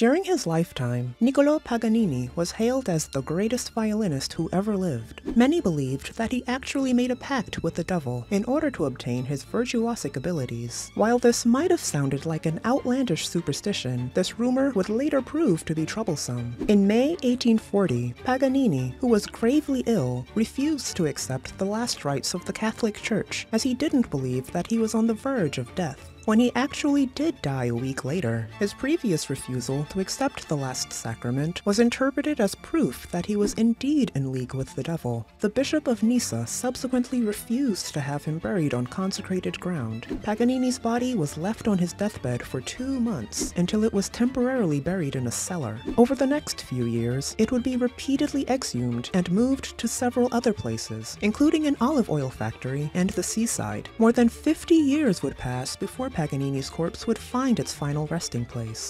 During his lifetime, Niccolò Paganini was hailed as the greatest violinist who ever lived. Many believed that he actually made a pact with the devil in order to obtain his virtuosic abilities. While this might have sounded like an outlandish superstition, this rumor would later prove to be troublesome. In May 1840, Paganini, who was gravely ill, refused to accept the last rites of the Catholic Church as he didn't believe that he was on the verge of death when he actually did die a week later. His previous refusal to accept the Last Sacrament was interpreted as proof that he was indeed in league with the devil. The Bishop of Nisa subsequently refused to have him buried on consecrated ground. Paganini's body was left on his deathbed for two months until it was temporarily buried in a cellar. Over the next few years, it would be repeatedly exhumed and moved to several other places, including an olive oil factory and the seaside. More than 50 years would pass before Paganini's corpse would find its final resting place.